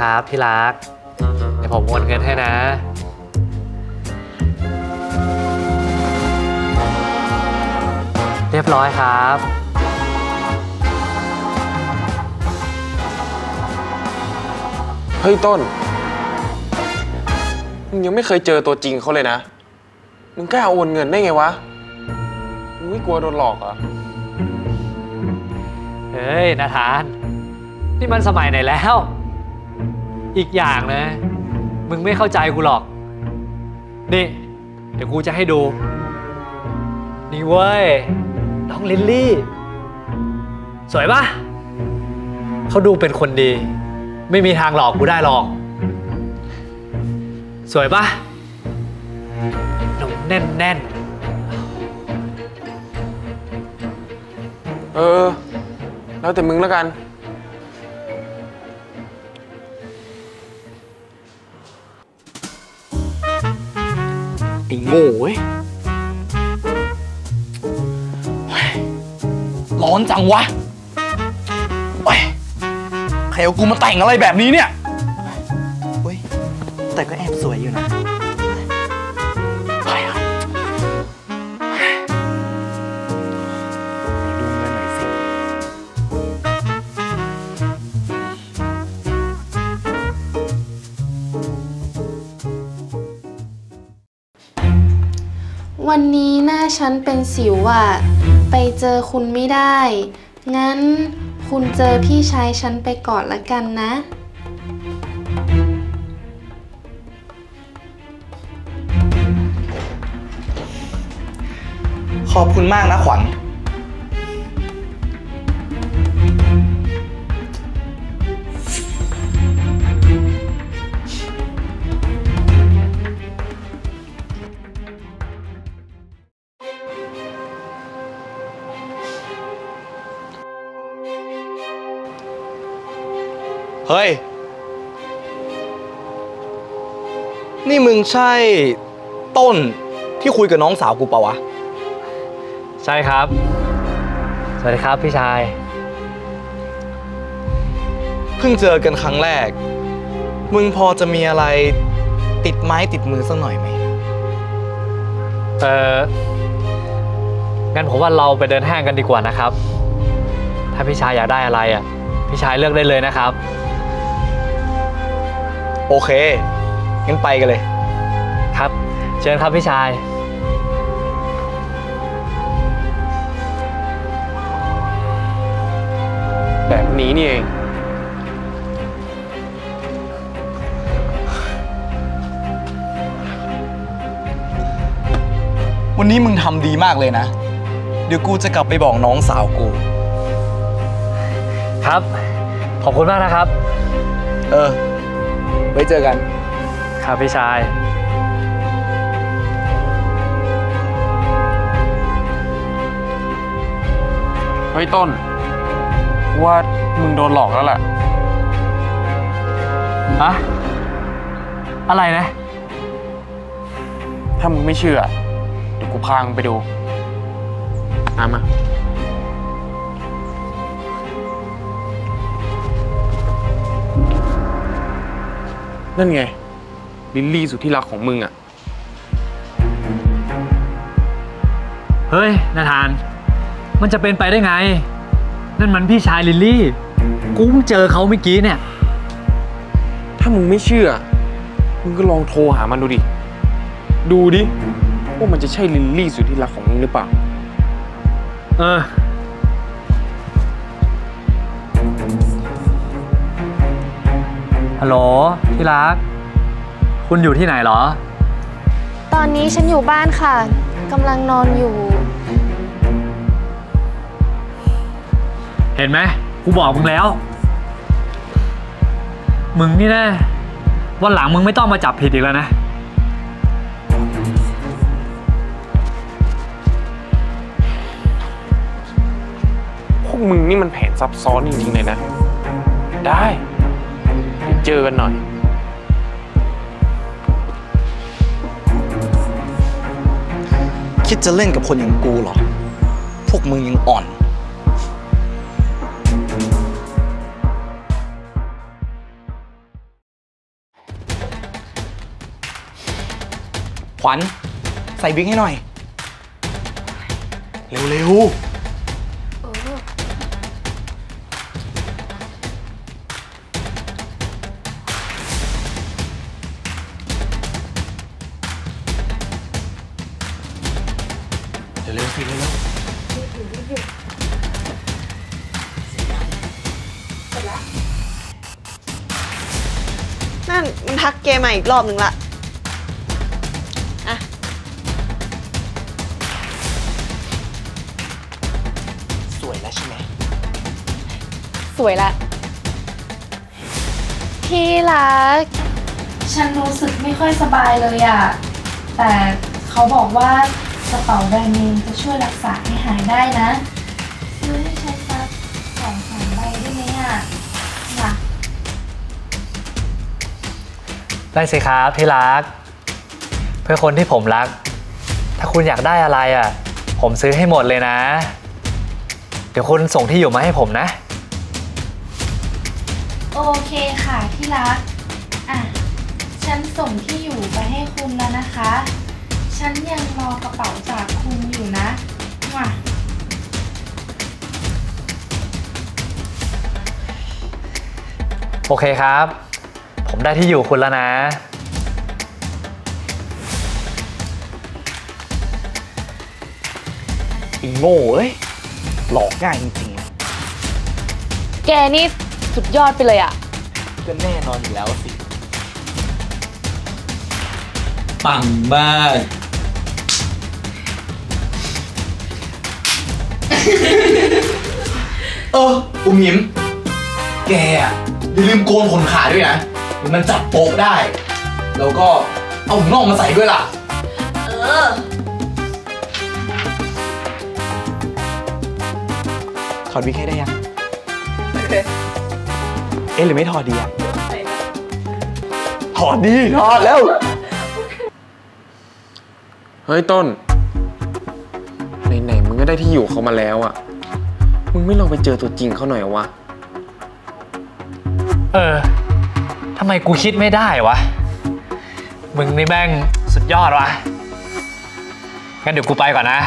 ครับที่รัก เดี๋ยวผมโอนเงินให้นะเรียบร้อยครับ เฮ้ยต้น มึงยังไม่เคยเจอตัวจริงเขาเลยนะ มึงกล้าโอนเงินได้ไงวะ มึงไม่กลัวโดนหลอกเหรอ เฮ้ยนาธาน นี่มันสมัยไหนแล้ว อีกอย่างนะ มึงไม่เข้าใจกูหรอก นี่ เดี๋ยวกูจะให้ดู นี่เว้ย น้องลิลลี่ สวยปะเขาดูเป็นคนดี ไม่มีทางหลอกกูได้หรอก สวยปะหนุ่มแน่นแน่นเออ แล้วแต่มึงแล้วกัน ไอ้โง่เว้ยเฮ้ยร้อนจังวะเฮ้ยใครเอากูมาแต่งอะไรแบบนี้เนี่ยเฮ้ยแต่ก็แอบสวยอยู่นะ วันนี้หน้าฉันเป็นสิวอะไปเจอคุณไม่ได้ งั้นคุณเจอพี่ชายฉันไปก่อนละกันนะ ขอบคุณมากนะขวัญ เฮ้ย นี่มึงใช่ต้นที่คุยกับน้องสาวกูเปล่าวะ ใช่ครับ สวัสดีครับพี่ชาย เพิ่งเจอกันครั้งแรก มึงพอจะมีอะไรติดไม้ติดมือสักหน่อยไหม เอองั้นผมว่าเราไปเดินห้างกันดีกว่านะครับ ถ้าพี่ชายอยากได้อะไรอะ พี่ชายเลือกได้เลยนะครับ โอเค งั้นไปกันเลย ครับ เชิญครับพี่ชาย แบบนี้นี่เอง วันนี้มึงทำดีมากเลยนะ เดี๋ยวกูจะกลับไปบอกน้องสาวกู ครับ ขอบคุณมากนะครับ เออ ไว้เจอกัน ครับพี่ชาย เฮ้ยต้น ว่ามึงโดนหลอกแล้วแหละอะอะไรนะ ถ้ามึงไม่เชื่อ เดี๋ยวกูพามึงไปดูตามมา นั่นไง ลิลลี่สุดที่รักของมึงอะเฮ้ยนาธาน มันจะเป็นไปได้ไง นั่นมันพี่ชายลิลลี่ กูเพิ่งเจอเขาเมื่อกี้เนี่ย ถ้ามึงไม่เชื่อ มึงก็ลองโทรหามันดูดิ ดูดิ ว่ามันจะใช่ลิลลี่สุดที่รักของมึงหรือเปล่า เออ ฮัลโหลที่รัก คุณอยู่ที่ไหนเหรอ ตอนนี้ฉันอยู่บ้านค่ะกำลังนอนอยู่ เห็นไหมกูบอกมึงแล้ว มึงนี่แน่วันหลังมึงไม่ต้องมาจับผิดอีกแล้วนะ พวกมึงนี่มันแผนซับซ้อนจริงๆเลยนะ ได้ เจอกันหน่อย คิดจะเล่นกับคนอย่างกูเหรอ พวกมึงยังอ่อนขวัญใส่บิ๊กให้หน่อย เร็วๆ ๆเร็วๆสิเร็วนั่นมันทักเกมมาอีกรอบหนึ่งละอะๆสวยแล้วใช่ไหม สวยละที่รัก ฉันรู้สึกไม่ค่อยสบายเลยอะ แต่เขาบอกว่า กระเป๋าแบรนด์เนมจะช่วยรักษาให้หายได้นะ ซื้อให้ฉันสักสองสามใบได้ไหมอะน่ะได้สิครับที่รัก เพื่อคนที่ผมรัก ถ้าคุณอยากได้อะไรอะ ผมซื้อให้หมดเลยนะ เดี๋ยวคุณส่งที่อยู่มาให้ผมนะ โอเคค่ะที่รัก อะ ฉันส่งที่อยู่ไปให้คุณแล้วนะคะ ฉันยังรอกระเป๋าจากคุณอยู่นะว่ะโอเคครับ ผมได้ที่อยู่คุณแล้วนะ อีโง่เอ้ย หลอกง่ายจริงแกนี่สุดยอดไปเลยอะๆก็แน่นอนอยู่แล้วสิ ปังมาก เอออุ๋มหยิมแกอะอย่าลืมโกนขนขาด้วยนะเดี๋ยวมันจับโป๊ะได้ แล้วก็เอาน่องมาใส่ด้วยล่ะ เออ ถอดวิกให้ได้ยัง เอ๊ะหรือไม่ถอดดีอะถอดดีถอดแล้ว เฮ้ยต้น ได้ที่อยู่เขามาแล้วอะมึงไม่ลองไปเจอตัวจริงเขาหน่อยวะ เออทำไมกูคิดไม่ได้วะ มึงนี่แม่งสุดยอดวะ งั้นเดี๋ยวกูไปก่อนนะ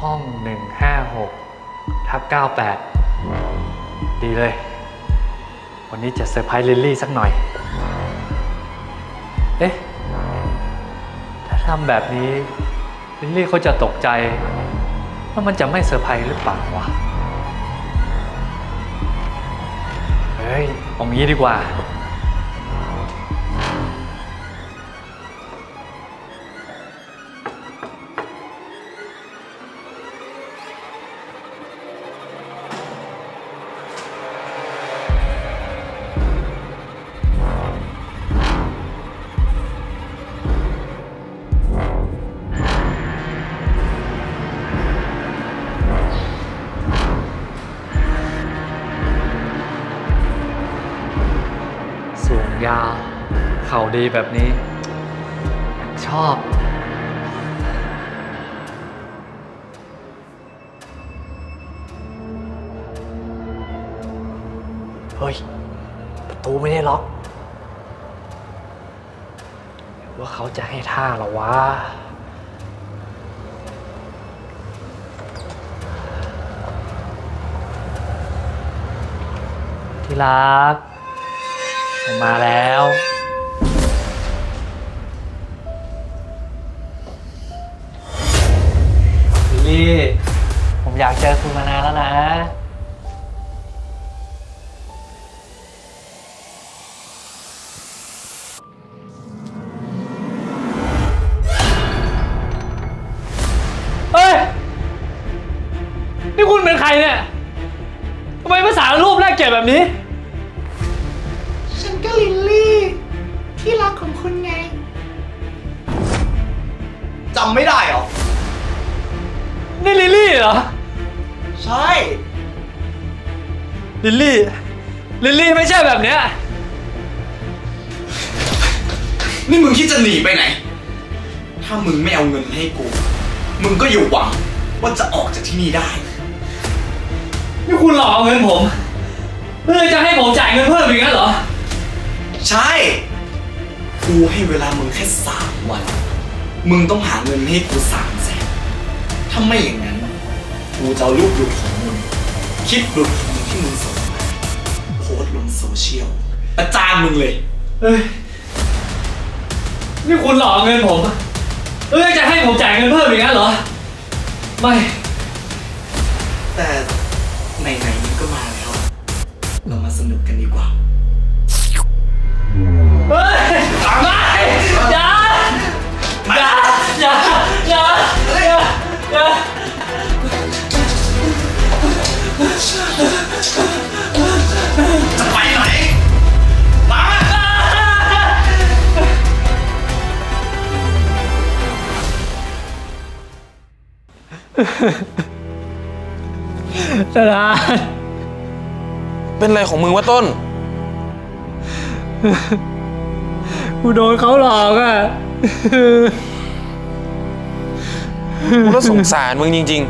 ห้อง156ทับ 98 ดีเลย วันนี้จะเซอร์ไพรส์ลิลลี่สักหน่อย เอ๊ะ ถ้าทำแบบนี้ ลิลลี่เขาจะตกใจว่ามันจะไม่เซอร์ไพรส์หรือเปล่าวะ เฮ้ยเอางี้ดีกว่า เข่าดีแบบนี้ ชอบเฮ้ย ประตูไม่ได้ล็อก ว่าเขาจะให้ท่าหรอวะ ที่รัก ผมมาแล้ว ผมอยากเจอคุณมานานแล้วนะ เฮ้ย นี่คุณเป็นใครเนี่ย ทำไมภาษารูปแรกเก็บแบบนี้ ฉันก็ลิลลี่ ที่รักของคุณไง จำไม่ได้เหรอ นี่ลิลลี่เหรอ ใช่ ลิลลี่ ลิลลี่ไม่ใช่แบบเนี้ย นี่มึงคิดจะหนีไปไหน ถ้ามึงไม่เอาเงินให้กู มึงก็อย่าหวังว่าจะออกจากที่นี่ได้ นี่คุณหลอกเอาเงินผม เพื่อจะให้ผมจ่ายเงินเพิ่มอีกงั้นเหรอ ใช่ กูให้เวลามึงแค่สามวัน มึงต้องหาเงินให้กูสามแสนถ้าไม่อย่างนั้นกูจะเอารูปหลุดของมึงคลิปหลุดของมึงที่มึงส่งมาโพสต์ลงโซเชียลประจานมึงเลยเอ้ยนี่คุณหลอกเอาเงินผมเอ้ยจะให้ผมจ่ายเงินเพิ่มอีกงั้นเหรอ ไม่ แต่ไหนๆมึงก็มาแล้ว เรามาสนุกกันดีกว่า เฮ้ยไม่อย่ ไปไหน มาสถานเป็นไรของมึงวะต้น กูโดนเขาหลอกอะ กูก็สงสารมึงจริง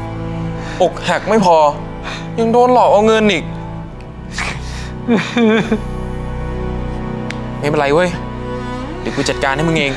ๆ อกหักไม่พอ ยังโดนหลอกเอาเงินอีก ไม่เป็นไรเว้ย เดี๋ยวกูจัดการให้มึงเอง